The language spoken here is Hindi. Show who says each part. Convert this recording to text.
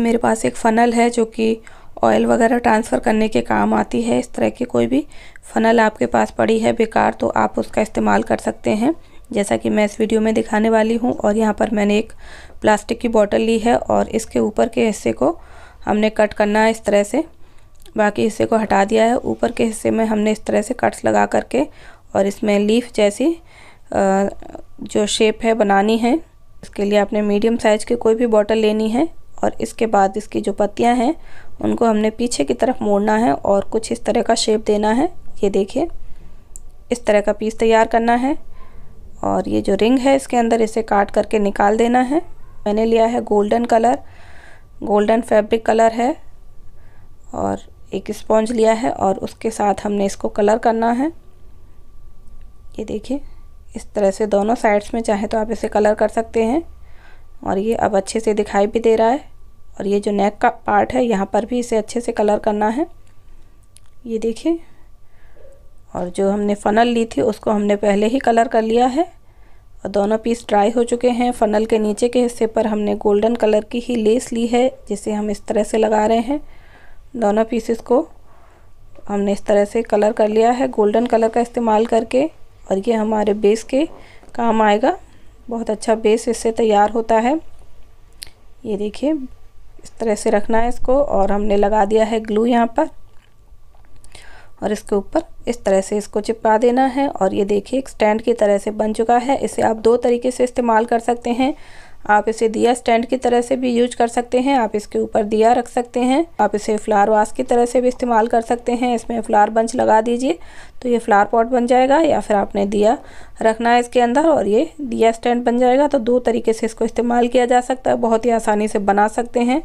Speaker 1: मेरे पास एक फ़नल है जो कि ऑयल वगैरह ट्रांसफ़र करने के काम आती है। इस तरह की कोई भी फ़नल आपके पास पड़ी है, बेकार तो आप उसका इस्तेमाल कर सकते हैं। जैसा कि मैं इस वीडियो में दिखाने वाली हूँ और यहाँ पर मैंने एक प्लास्टिक की बॉटल ली है और इसके ऊपर के हिस्से को हमने कट करना है इस तरह से। बाकी हिस्से को हटा दिया है। ऊपर के हिस्से में हमने इस तरह से कट्स लगा करके और इसमें लीफ जैसी जो शेप है बनानी है। इसके लिए आपने मीडियम साइज़ की कोई भी बॉटल लेनी है। और इसके बाद इसकी जो पत्तियाँ हैं, उनको हमने पीछे की तरफ़ मोड़ना है और कुछ इस तरह का शेप देना है। ये देखिए, इस तरह का पीस तैयार करना है और ये जो रिंग है, इसके अंदर इसे काट करके निकाल देना है। मैंने लिया है golden colour golden fabric colour है और एक स्पॉन्ज लिया है और उसके साथ हमने इसको कलर करना है। ये देखिए, इस तरह से दोनों साइड्स में चाहे तो आप इसे कलर कर सकते हैं और ये अब अच्छे से दिखाई भी दे रहा है। और ये जो नेक का पार्ट है, यहाँ पर भी इसे अच्छे से कलर करना है। ये देखिए। और जो हमने फ़नल ली थी, उसको हमने पहले ही कलर कर लिया है। और दोनों पीस ड्राई हो चुके हैं। फ़नल के नीचे के हिस्से पर हमने गोल्डन कलर की ही लेस ली है, जिसे हम इस तरह से लगा रहे हैं। दोनों पीसेस को हमने इस तरह से कलर कर लिया है गोल्डन कलर का इस्तेमाल करके। और ये हमारे बेस के काम आएगा। बहुत अच्छा बेस इससे तैयार होता है। ये देखिए। इस तरह से रखना है इसको और हमने लगा दिया है ग्लू यहाँ पर। और इसके ऊपर इस तरह से इसको चिपका देना है और ये देखिए एक स्टैंड की तरह से बन चुका है। इसे आप दो तरीके से इस्तेमाल कर सकते हैं। आप इसे दिया स्टैंड की तरह से भी यूज़ कर सकते हैं। आप इसके ऊपर दिया रख सकते हैं। आप इसे फ्लावर वास की तरह से भी इस्तेमाल कर सकते हैं। इसमें फ्लावर बंच लगा दीजिए तो ये फ्लावर पॉट बन जाएगा या फिर आपने दिया रखना है इसके अंदर और ये दिया स्टैंड बन जाएगा। तो दो तरीके से इसको इस्तेमाल किया जा सकता है। बहुत ही आसानी से बना सकते हैं।